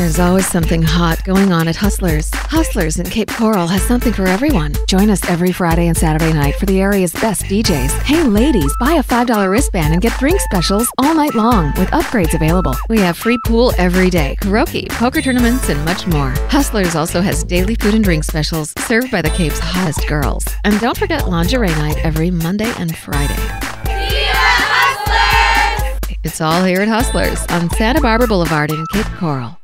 There's always something hot going on at Hustlers. Hustlers in Cape Coral has something for everyone. Join us every Friday and Saturday night for the area's best DJs. Hey, ladies, buy a $5 wristband and get drink specials all night long with upgrades available. We have free pool every day, karaoke, poker tournaments, and much more. Hustlers also has daily food and drink specials served by the Cape's hottest girls. And don't forget lingerie night every Monday and Friday. It's all here at Hustlers on Santa Barbara Boulevard in Cape Coral.